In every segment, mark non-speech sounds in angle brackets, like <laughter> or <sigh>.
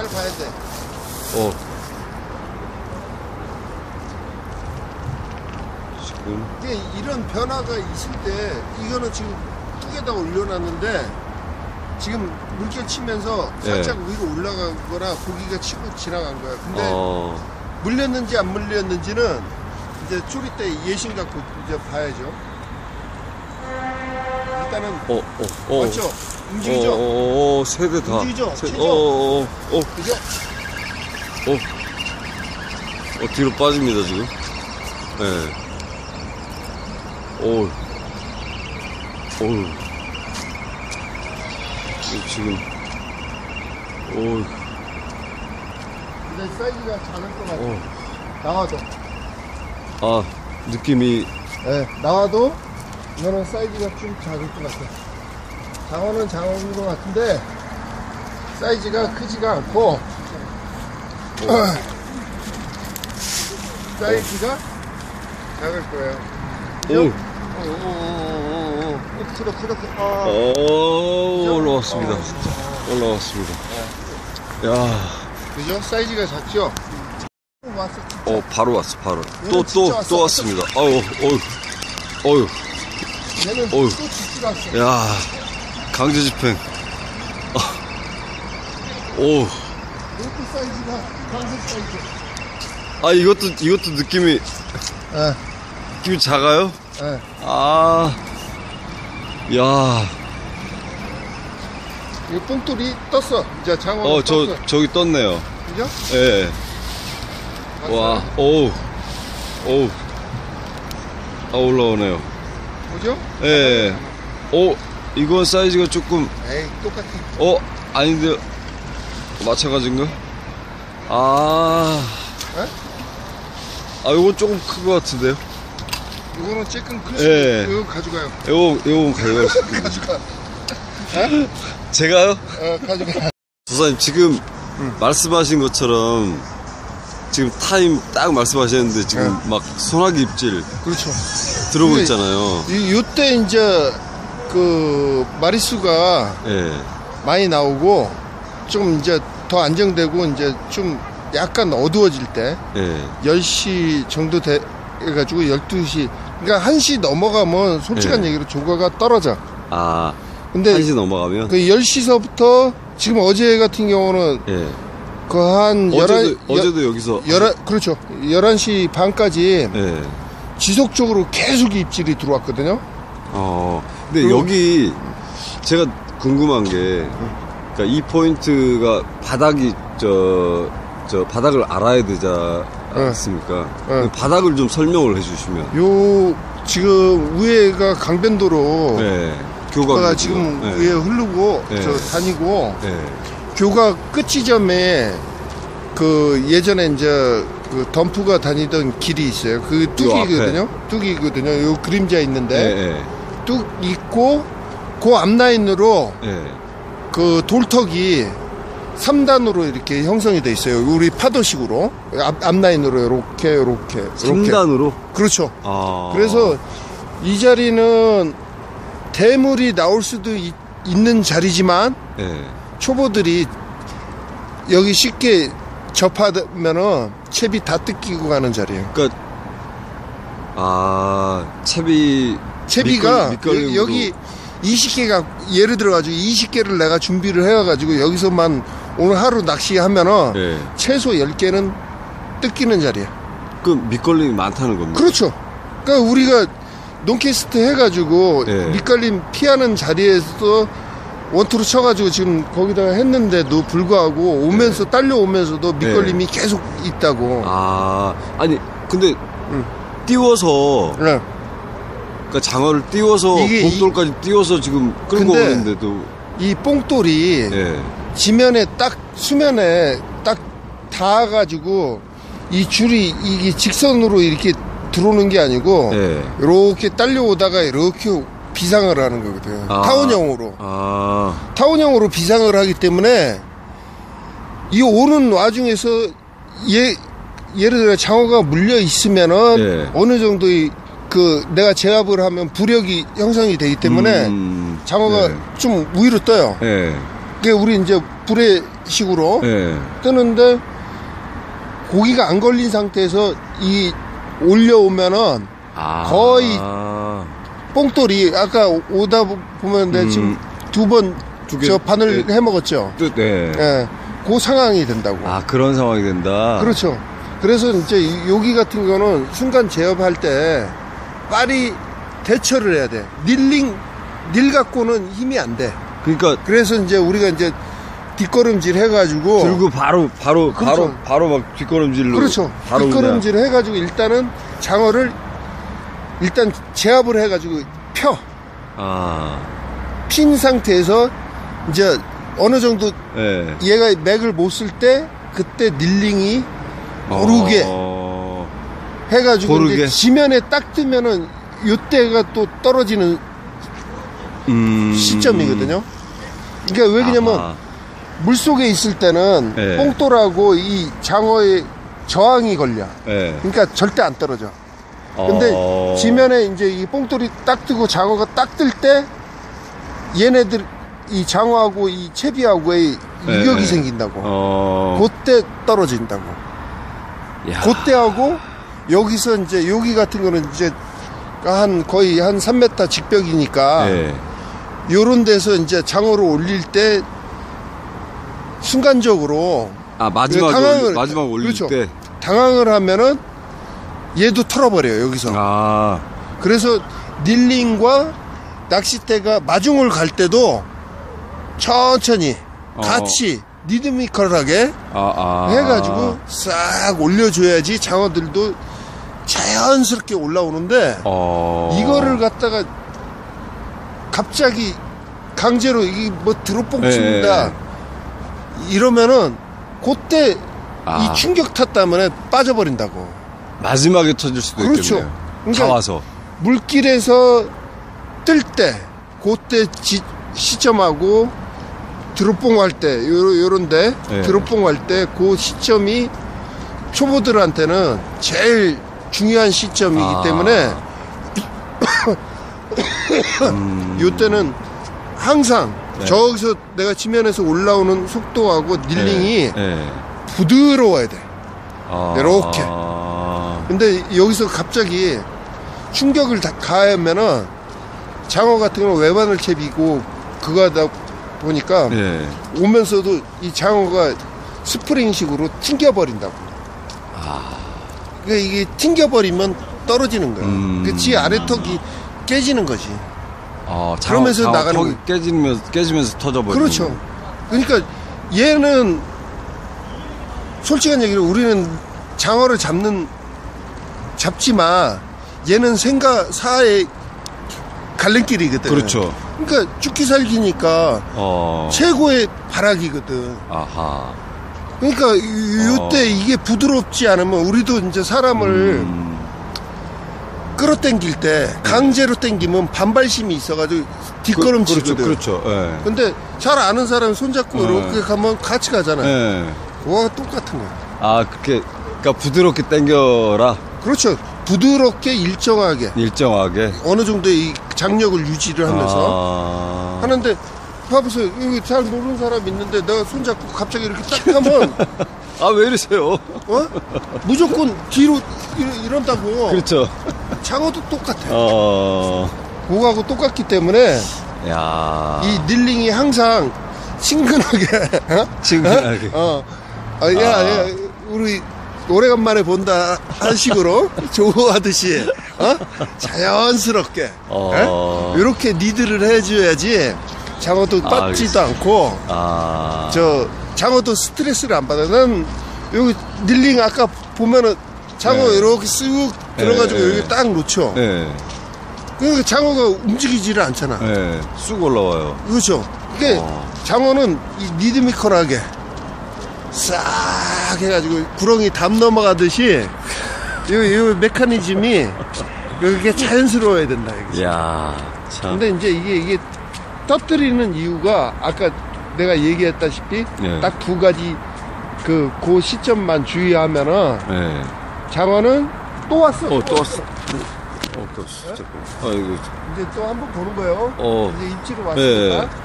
잘 봐야 돼. 어. 지금 이게 이런 변화가 있을 때 이거는 지금 뚝에다 올려놨는데 지금 물결 치면서 예. 살짝 위로 올라가거나 고기가 치고 지나간 거야. 근데 어. 물렸는지 안 물렸는지는 이제 조리 때 예심 갖고 이제 봐야죠. 일단은 어, 어, 어. 맞죠? 움직이죠? 어, 어, 어, 세대 다. 움직이죠? 세? 어, 어, 어, 어, 그죠? 어, 뒤로 빠집니다, 지금. 예. 오, 오. 지금, 오, 근데 사이즈가 작을 것 같아. 어. 나와도. 아, 느낌이, 예, 나와도 이거는 사이즈가 좀 작을 것 같아. 장어는 장어인 것 같은데 사이즈가 크지가 않고 <clears throat> 사이즈가 작을 거예요. 오, 어, 어. 틀어, 틀어, 틀어. 아, 오, 올라왔습니다. 어, 올라왔습니다. 야, 그죠? 사이즈가 작죠? 왔어. 어, 바로 왔어, 바로. 또, 또, 왔어. 또 왔습니다. 아유, 어유, 어유, 얘는. 또 죽질 않어. 야, 강제 집행. 아, 오, 이렇게 사이즈가 강세 사이즈. 아, 이것도, 이것도 느낌이, 예, 느낌이 작아요? 예. 아, 야, 이 뽕돌이 떴어. 이제 장어 어, 떴어. 저, 저기 떴네요. 그죠? 예. 와, 오우, 오우. 아, 올라오네요. 보죠? 예. 오, 이건 사이즈가 조금, 에이, 똑같아. 어, 아닌데, 마찬가지인가? 아, 에? 아, 요건 조금 큰 것 같은데요? 이거는 조금 클 예. 이거 가져가요. 요거, 요건 가져가실게요. <laughs> 가져가. 제가요? 어, 가져가. 조사님, 지금 말씀하신 것처럼, 지금 타임 딱 말씀하셨는데, 지금 막 소나기 입질 그렇죠. 들어오고 있잖아요. 이, 요때 이제 그 마리수가 예. 많이 나오고 좀 이제 더 안정되고 이제 좀 약간 어두워질 때 예. 10시 정도 돼 가지고 12시 그러니까 1시 넘어가면 솔직한 예. 얘기로 조과가 떨어져. 아, 근데 한시 넘어가면? 그 10시서부터 지금 어제 같은 경우는 예. 그한 어제도, 11, 어제도 여기서. 11, 그렇죠. 11시 반까지 예. 지속적으로 계속 입질이 들어왔거든요. 어, 근데 그리고- 여기 제가 궁금한 게, 그러니까 이 포인트가 바닥이 저, 저 바닥을 알아야 되지 않습니까? 네. 그 바닥을 좀 설명을 해주시면. 요 지금 위에가 강변도로 네. 가 교가 지금 네. 위에 흐르고 네. 저 다니고 네. 교가 끝 지점에 그 예전에 이제 그 덤프가 다니던 길이 있어요. 그 뚝이거든요. 뚝이거든요. 요 그림자 있는데 네. 뚝 있고 그 앞라인으로 네. 그 돌턱이 3단으로 이렇게 형성이 돼 있어요. 우리 파도식으로 앞, 앞라인으로 이렇게 이렇게 이렇게 3단으로? 그렇죠. 아. 그래서 이 자리는 대물이 나올 수도 있, 는 자리지만 네. 초보들이 여기 쉽게 접하면은 채비 다 뜯기고 가는 자리예요. 그니까, 아, 채비. 채비가 여- 여기 20개가 예를 들어가지고 20개를 내가 준비를 해가지고 여기서만 오늘 하루 낚시하면은 네. 최소 10개는 뜯기는 자리야. 그 밑걸림이 많다는 겁니다. 그렇죠. 그러니까 우리가 논캐스트 해가지고 네. 밑걸림 피하는 자리에서 원투로 쳐가지고 지금 거기다가 했는데도 불구하고 오면서 딸려오면서도 밑걸림이 계속 있다고. 네. 아, 아니, 근데, 응. 띄워서, 네. 그러니까 장어를 띄워서, 복돌까지 띄워서 지금 끌고 오는데도, 이 뽕돌이 예. 지면에 딱 수면에 딱 닿아가지고 이 줄이 이게 직선으로 이렇게 들어오는 게 아니고 예. 이렇게 딸려오다가 이렇게 비상을 하는 거거든. 아. 타원형으로. 아, 타원형으로 비상을 하기 때문에 이 오는 와중에서 예, 예를 들어 장어가 물려 있으면은 예. 어느 정도의 그 내가 제압을 하면 부력이 형성이 되기 때문에 음, 장어가 네. 좀 위로 떠요. 예. 그게 우리 이제 불의 식으로 예. 뜨는데 고기가 안 걸린 상태에서 이 올려오면은 아. 거의 뽕돌이 아까 오다 보면 내가 음. 지금 두번두 개, 저 바늘 네. 해 먹었죠. 뜻, 네. 예. 그 상황이 된다고. 아, 그런 상황이 된다. 그렇죠. 그래서 이제 이- 여기 같은 거는 순간 제압할 때 빨리 대처를 해야 돼. 닐링 닐 갖고는 힘이 안 돼. 그러니까 그래서 이제 우리가 이제 뒷걸음질 해가지고 들고 바로 바로 그렇죠. 바로 바로 막 뒷걸음질로 그렇죠. 바로 뒷걸음질 해가지고 일단은 장어를 일단 제압을 해가지고 펴. 그냥, 아. 핀 상태에서 이제 어느 정도 예. 얘가 맥을 못 쓸 때 그때 닐링이 고르게 어, 해가지고 고르게. 이제 지면에 딱 뜨면은 요때가 또 떨어지는 음. 시점이거든요. 그러니까 왜 그러냐면 아하. 물 속에 있을 때는 네. 뽕돌하고 이 장어의 저항이 걸려. 예. 그러니까 절대 안 떨어져. 근데 어. 지면에 이제 이 뽕돌이 딱 뜨고 장어가 딱 뜰 때 얘네들 이 장어하고 이 채비하고의 네. 유격이 생긴다고. 어. 그때 떨어진다고. 야. 그때 하고 여기서 이제 여기 같은 거는 이제 한 거의 한 3m 직벽이니까 예. 요런 데서 이제 장어를 올릴 때 순간적으로 아, 마지막 당황을- 올, 마지막 올릴 그렇죠. 때. 당황을 하면은 얘도 털어버려요 여기서 아. 그래서 닐링과 낚싯대가 마중을 갈 때도 천천히 어. 같이 리드미컬하게 아, 아. 해가지고 싹 올려줘야지 장어들도 자연스럽게 올라오는데 어. 이거를 갖다가 갑자기 강제로 이게 뭐 드롭봉 예, 칩니다 이러면은 그때 아. 이 충격 탔 때문에 빠져버린다고 마지막에 터질 수도 그렇죠. 있겠네요. 그러니까 다 와서. 물길에서 뜰 때 그때 지- 시점하고 드롭봉 할때 요런데 예. 드롭봉 할 때 그 시점이 초보들한테는 제일 중요한 시점이기 아. 때문에 <coughs> 요때는 항상 네. 저기서 내가 지면에서 올라오는 속도하고 닐링이 예. 예. 부드러워야 돼. 아. 이렇게. 아. 근데 여기서 갑자기 충격을 다 가하면은 장어 같은 경우는 외반을 채비고 그거 하다 보니까 예. 오면서도 이 장어가 스프링식으로 튕겨버린다고. 그러니까 이게 튕겨버리면 떨어지는 거야. 음. 그치 아래턱이 깨지는 거지. 아, 장어- 그러면서 장어 나가는 턱이 거예요. 깨지면서 깨지면서 터져버리는. 그렇죠. 그러니까 얘는 솔직한 얘기로 우리는 장어를 잡는 잡지만 얘는 생과 사의 갈림길이거든. 그렇죠. 그러니까 죽기 살기니까 어. 최고의 발악이거든. 아하. 그러니까 요- 요때 어. 이게 부드럽지 않으면 우리도 이제 사람을 음. 끌어당길 때 강제로 당기면 반발심이 있어가지고 그, 뒷걸음치거든. 그렇죠. 그렇죠. 예. 근데 잘 아는 사람 손잡고 네. 이렇게 가면 같이 가잖아요. 예. 그거와 똑같은 거야. 아, 그렇게 그러니까 부드럽게 당겨라. 그렇죠. 부드럽게 일정하게 일정하게 어느 정도의 이 장력을 유지를 하면서 아. 하는데 봐보세요. 여기 잘 모르는 사람 있는데 내가 손잡고 갑자기 이렇게 딱 하면 <laughs> 아, 왜 이러세요? 어? 무조건 뒤로 이- 이런다고. 그렇죠. 장어도 똑같아. 어. 그거하고 똑같기 때문에 야. 이 닐링이 항상 친근하게 어? 친근하게. 어. 아, 야, 아. 야, 우리 오래간만에 본다 한 식으로 <laughs> 좋아하듯이 어? 자연스럽게 어. 이렇게 리드를 해줘야지 장어도 아, 빠지도 않고 아. 저 장어도 스트레스를 안 받아. 난 여기 닐링 아까 보면은 장어 네. 이렇게 쓱 들어가지고 네, 여기 네. 딱 놓죠. 예. 그러니까 장어가 움직이지를 않잖아. 예. 쑥 올라와요. 그렇죠. 이게 어. 장어는 이 리드미컬하게 싹 해가지고 구렁이 담 넘어가듯이 이, 이 메커니즘이 이게 자연스러워야 된다. 이게. 야. 참. 근데 이제 이게 이게 터뜨리는 이유가 아까 내가 얘기했다시피 예. 딱 두 가지 그, 그 시점만 주의하면은 예. 장어는 또 왔어. 어, 또 왔어. 어, 또 진짜. 아, 이거 이제 또 한 번 보는 거예요. 어. 이제 입지로 예. 왔으니까.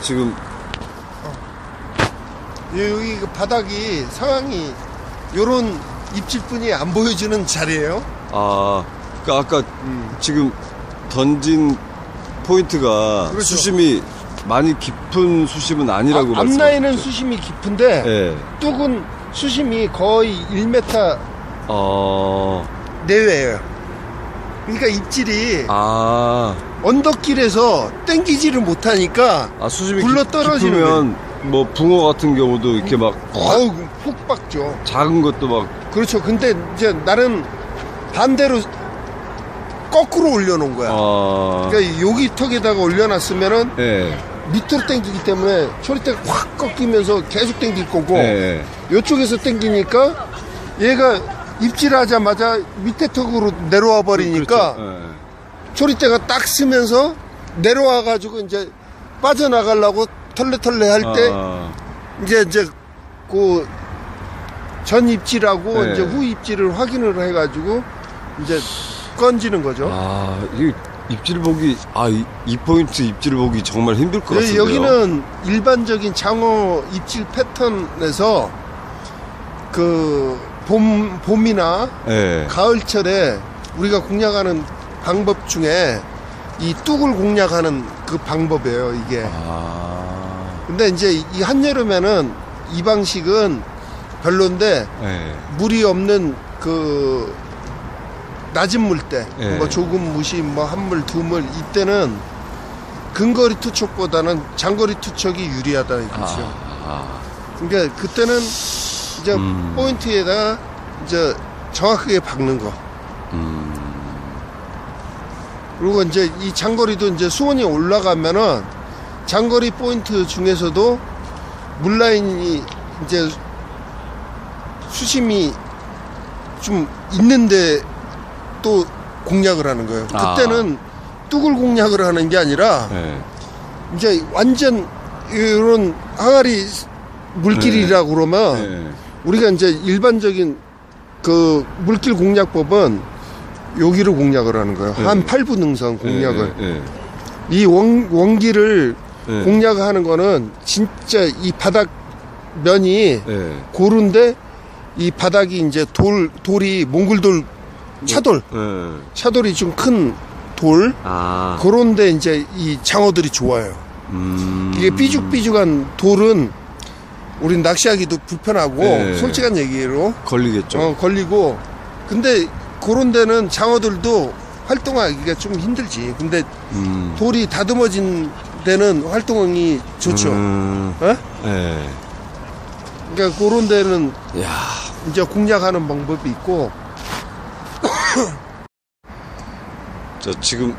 지금 여기 그 바닥이 상황이 요런 입질뿐이 안 보여주는 자리예요. 아, 그러니까 아까 음. 지금 던진 포인트가 그렇죠. 수심이 많이 깊은 수심은 아니라고 아, 앞라인은? 수심이 깊은데 예. 뚝은 수심이 거의 1m 어, 내외예요. 그러니까 입질이 아, 언덕길에서 땡기지를 못하니까 아 수심이 굴러 깊으면 뭐 붕어 같은 경우도 이렇게 막 어우 푹 박죠. 작은 것도 막 그렇죠. 근데 이제 나는 반대로 거꾸로 올려놓은 거야. 아, 그러니까 여기 턱에다가 올려놨으면은 예, 밑으로 당기기 때문에 초리대가 확 꺾이면서 계속 당길 거고 예, 이쪽에서 당기니까 얘가 입질하자마자 밑에 턱으로 내려와 버리니까 그렇죠. 예. 초리대가 딱 쓰면서 내려와 가지고 이제 빠져나가려고 털레털레 할때 아, 이제 이제 그 전 입질하고 네. 이제 후 입질을 확인을 해가지고 이제 건지는 거죠. 아, 이 입질 보기, 아, 이, 이 포인트 입질 보기 정말 힘들 것 예, 같은데요. 여기는 일반적인 장어 입질 패턴에서 그 봄, 봄이나 예, 가을철에 우리가 공략하는 방법 중에 이 뚝을 공략하는 그 방법이에요, 이게. 아, 근데 이제 이 한여름에는 이 방식은 별론데 예, 물이 없는 그 낮은 물때, 예. 뭐 조금 무시, 뭐 한물, 두물 이때는 근거리 투척보다는 장거리 투척이 유리하다 이거죠. 아, 그러니까 그때는 이제 음. 포인트에다가 이제 정확하게 박는 거. 음, 그리고 이제 이 장거리도 이제 수온이 올라가면은 장거리 포인트 중에서도 물라인이 이제 수심이 좀 있는데 또 공략을 하는 거예요. 아. 그때는 뚝을 공략을 하는 게 아니라 예, 이제 완전 이런 항아리 물길이라고 그러면 예, 우리가 이제 일반적인 그 물길 공략법은 여기를 공략을 하는 거예요. 네. 한 8분 능선 공략을. 예, 예, 이 원, 원기를 예, 공략하는 거는 진짜 이 바닥 면이 예, 고른데 이 바닥이 이제 돌, 돌이 몽골돌, 차돌, 예, 차돌이 좀 큰 돌, 아, 그런데 이제 이 장어들이 좋아요. 음, 이게 삐죽삐죽한 돌은 우린 낚시하기도 불편하고 네. 솔직한 얘기로 걸리겠죠. 어, 걸리고 근데 그런 데는 장어들도 활동하기가 좀 힘들지. 근데 음, 돌이 다듬어진 데는 활동이 좋죠. 음, 어? 예, 그러니까 그런 데는 야, 이제 공략하는 방법이 있고 <coughs> 자 지금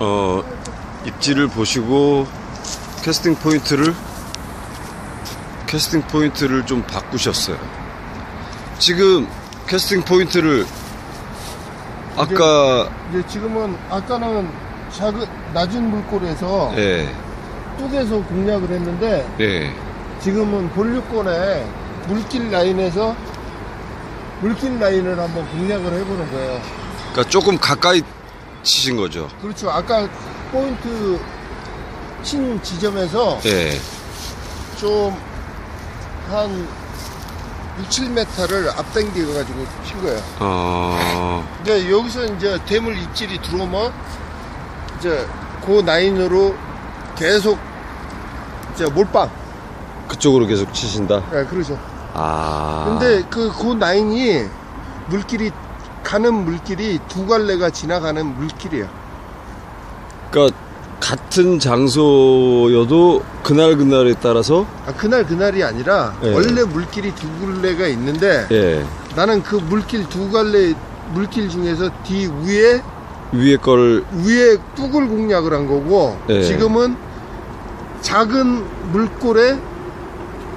어 입지를 보시고 캐스팅 포인트를 캐스팅 포인트를 좀 바꾸셨어요. 지금 캐스팅 포인트를 아까 이제 지금은 아까는 작은 낮은 물골에서 예, 뚝에서 공략을 했는데 예, 지금은 본류권에 물길 라인에서 물길 라인을 한번 공략을 해보는 거예요. 그러니까 조금 가까이 치신 거죠. 그렇죠. 아까 포인트 친 지점에서 예, 좀한 6, 7m를 앞당겨가지고 친 거예요. 어, 근데 여기서 이제 대물 입질이 들어오면 이제 그 라인으로 계속 이제 몰빵. 그쪽으로 계속 치신다. 예, 그러죠. 아, 근데 그, 그 라인이 물길이 가는 물길이 두 갈래가 지나가는 물길이에요. 그러니까 같은 장소여도 그날 그날에 따라서 아, 그날 그날이 아니라 예. 원래 물길이 두 갈래가 있는데 예, 나는 그 물길 두 갈래 물길 중에서 뒤 위에 위에 거를 위에 뚝을 공략을 한 거고 예. 지금은 작은 물골에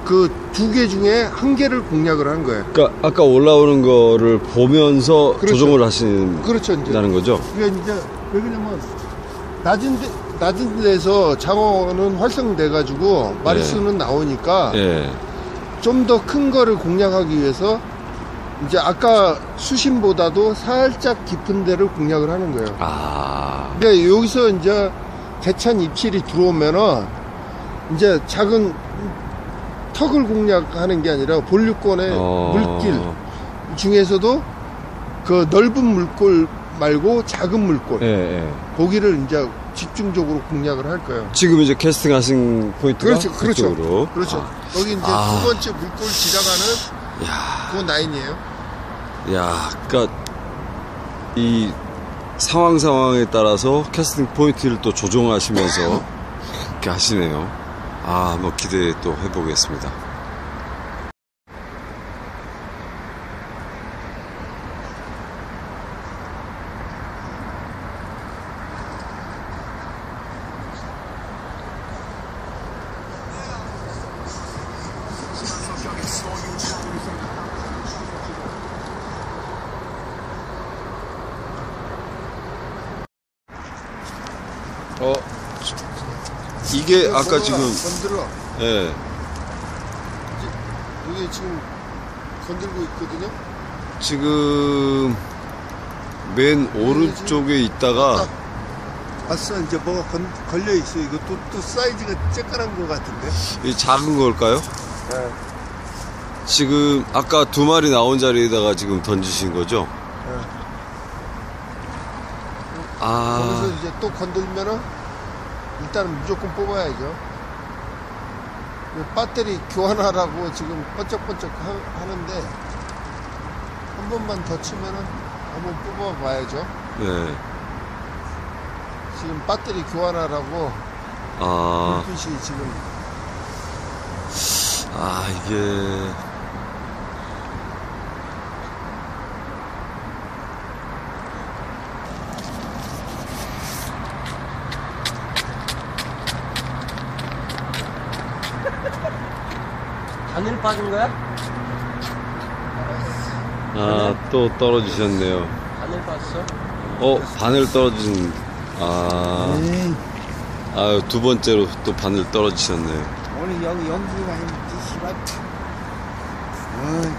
그 두 개 중에 한 개를 공략을 한 거예요. 그러니까 아까 올라오는 거를 보면서 그렇죠. 조정을 하신다는 그렇죠. 이제 거죠. 그게 이제 왜 그러냐면 낮은 데, 낮은 데서 장어는 활성돼 가지고 마리수는 나오니까 예. 좀 더 큰 거를 공략하기 위해서 이제 아까 수심보다도 살짝 깊은 데를 공략을 하는 거예요. 아, 근데 여기서 이제 개찬 입질이 들어오면은 이제 작은 턱을 공략하는 게 아니라 본류권의 어. 물길 중에서도 그 넓은 물골 말고 작은 물골 예, 예. 거기를 이제 집중적으로 공략을 할 거예요. 지금 이제 캐스팅 하신 포인트가 그렇죠, 그렇죠, 그쪽으로. 그렇죠. 아, 거기 이제 아. 두 번째 물골 지나가는 야, 그 라인이에요. 야, 그니까, 이 상황 상황에 따라서 캐스팅 포인트를 또 조정하시면서 <laughs> 이렇게 하시네요. 아, 한번 기대 또 해보겠습니다. 이게 아까 지금, 건들어. 예, 이게 지금 건들고 있거든요. 지금 맨 오른쪽에 있다가 봤어 이제 뭐가 건, 걸려 있어. 이거 또, 또 사이즈가 쬐깐한 것 같은데. 이 작은 걸까요? 네. 지금 아까 두 마리 나온 자리에다가 지금 던지신 거죠? 거기서 아, 이제 또 건들면은 일단은 무조건 뽑아야죠. 그 배터리 교환하라고 지금 번쩍번쩍 하, 하는데 한 번만 더 치면은 한번 뽑아봐야죠. 네. 지금 배터리 교환하라고 아, 불빛이 지금 아, 이게. 바늘 빠진 거야? 아, 또 떨어지셨네요. 바늘 빠졌어? 어, 바늘 떨어진, 아, 에이, 아유, 두 번째로 또 바늘 떨어지셨네요. 오늘 여기 연기가 있지 씨발. 어이.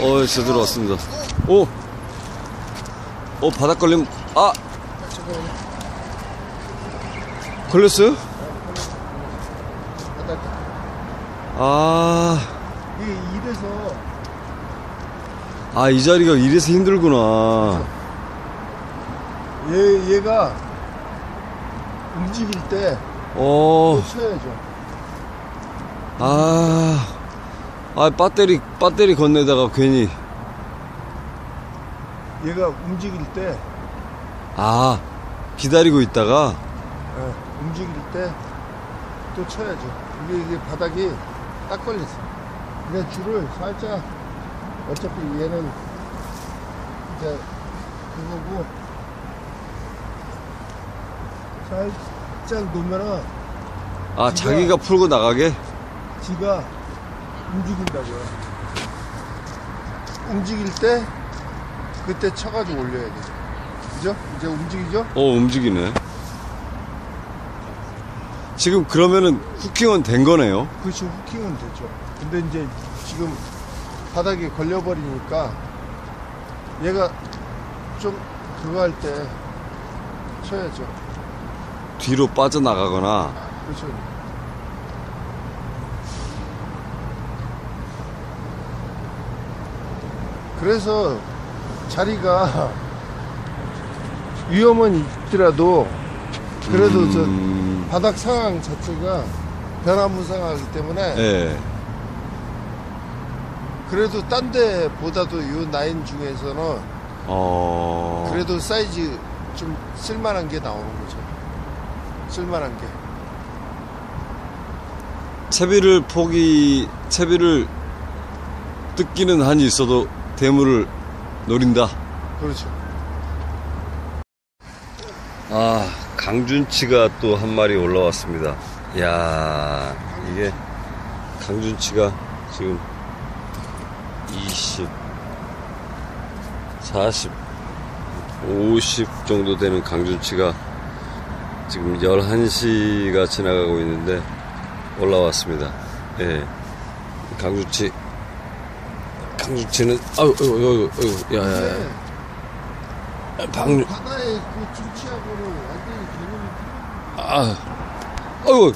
어, 제대로 왔습니다. 오! 어, 바닥 걸림, 아! 걸렸어요? 아, 이게 이래서. 아, 이 자리가 이래서 힘들구나. 얘 얘가 움직일 때 어, 또 쳐야죠. 아, 아, 배터리, 배터리 건네다가 괜히, 얘가 움직일 때 아, 기다리고 있다가, 예, 움직일 때 또 쳐야죠. 이게, 이게 바닥이 딱 걸렸어. 그냥 줄을 살짝, 어차피 얘는 이제 그거고, 살짝 놓으면은 아, 지가- 자기가 풀고 나가게? 지가 움직인다고요. 움직일 때, 그때 쳐가지고 올려야 돼. 그죠? 이제 움직이죠? 어, 움직이네. 지금 그러면은 후킹은 된 거네요. 그렇죠. 후킹은 됐죠. 근데 이제 지금 바닥에 걸려버리니까 얘가 좀 그거 할 때 쳐야죠. 뒤로 빠져나가거나, 그렇죠. 그래서 자리가 위험은 있더라도 그래도 음, 저 바닥 상황 자체가 변화무쌍하기 때문에 예. 그래도 딴 데보다도 요 라인 중에서는 어, 그래도 사이즈 좀 쓸만한 게 나오는 거죠. 쓸만한 게. 채비를 포기, 채비를 뜯기는 한이 있어도 대물을 노린다. 그렇죠. 아, 강준치가 또 한 마리 올라왔습니다. 야 이게 강준치가 지금 20, 40, 50 정도 되는 강준치가 지금 11시가 지나가고 있는데 올라왔습니다. 예. 강준치. 강준치는, 아유, 아유, 아유, 아유, 야, 야, 야. 방, 바다의 그 중치하고는 완전히 개념이 아, 어이구.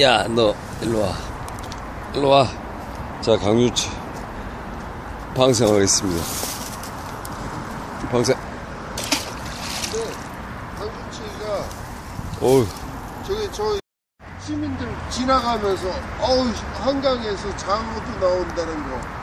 야, 너, 일로 와. 일로 와. 자, 강유치. 방생을 하겠습니다. 방생. 틀린데 강준치가 어우, 저기 저 시민들 지나가면서 어우 한강에서 장어도 나온다는 거?